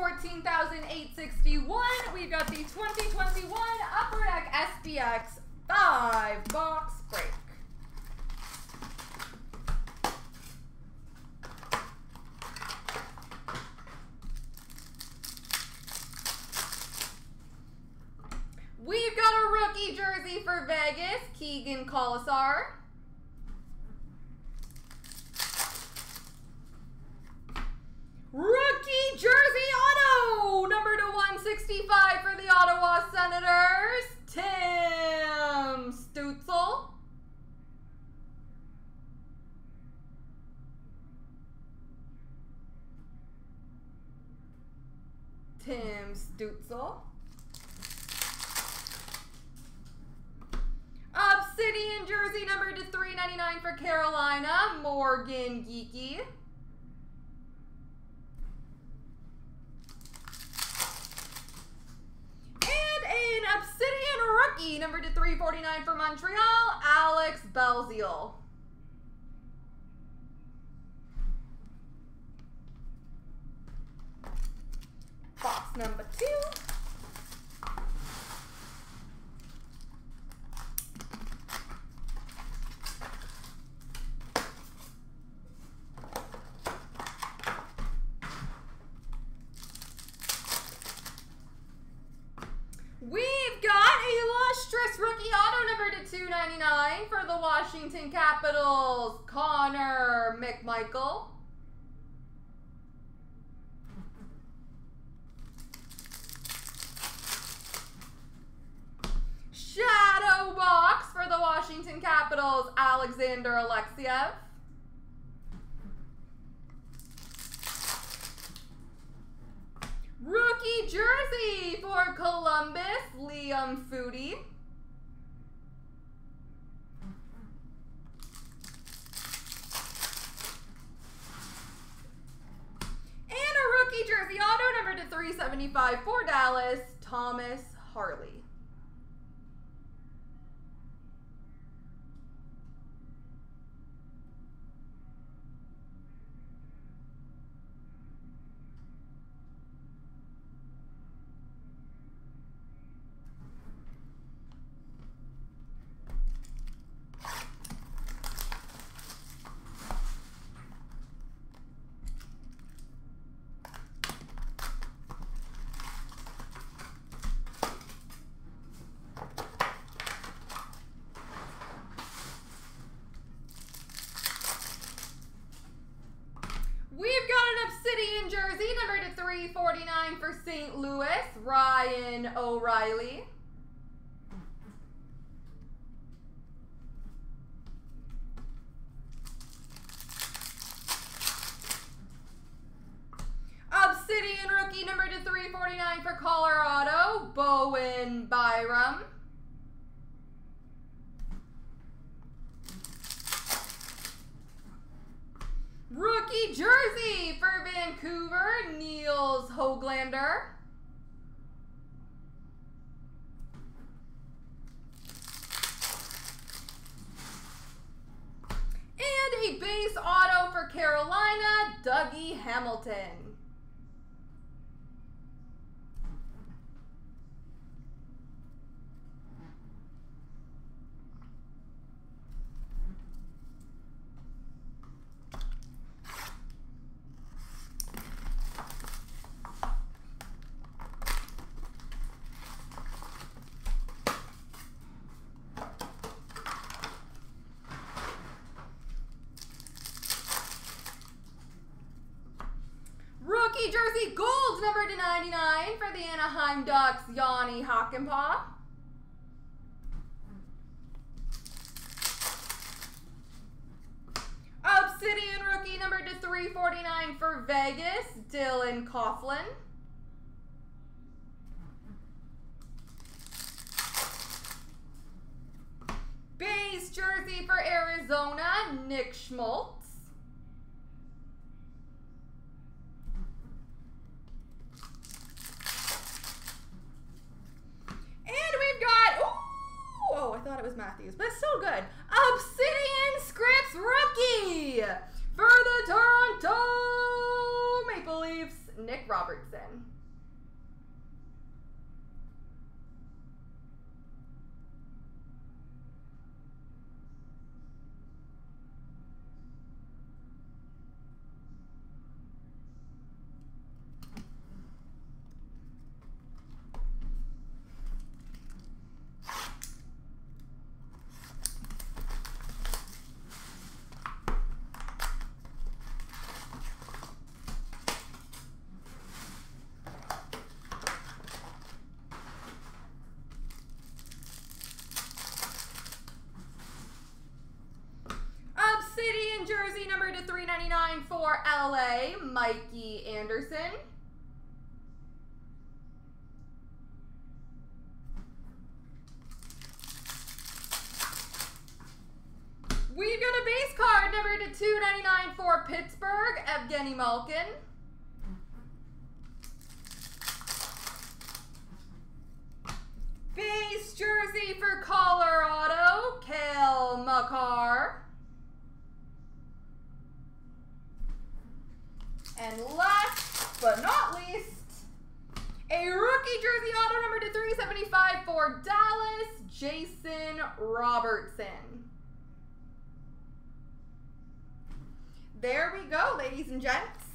14,861. We've got the 2021 Upper Deck SPX 5 box break. We've got a rookie jersey for Vegas, Keegan Kolesar. Rookie jersey auto, number to 165 for the Ottawa Senators, Tim Stützle. Tim Stützle. Obsidian jersey number to 399 for Carolina, Morgan Geekie. Obsidian rookie, number to 349 for Montreal, Alex Belzile. Number two. We've got a lustrous rookie auto number to 299 for the Washington Capitals, Connor McMichael. Shadow box for the Washington Capitals, Alexander Alexeyev. Rookie jersey for Columbus, Liam Foudy. And a rookie jersey auto number to 375 for Dallas, Thomas Harley. Obsidian jersey, number to 349 St. Louis, Ryan O'Reilly. Obsidian rookie, number to 349 for Colorado, Bowen Byram. Rookie jersey for Vancouver, Nils Hoglander. And a base auto for Carolina, Dougie Hamilton. Rookie jersey gold number to 99 for the Anaheim Ducks, Jani Hakanpää. Obsidian rookie number to 349 for Vegas, Dylan Coghlan. Base jersey for Arizona, Nick Schmaltz. Good. Obsidian Scripts rookie for the Toronto Maple Leafs, Nick Robertson. 299 for LA, Mikey Anderson. We've got a base card number to 299 for Pittsburgh, Evgeny Malkin. Base jersey for Colorado, Cale Makar. Last but not least, a rookie jersey auto number to 375 for Dallas, Jason Robertson. There we go, ladies and gents.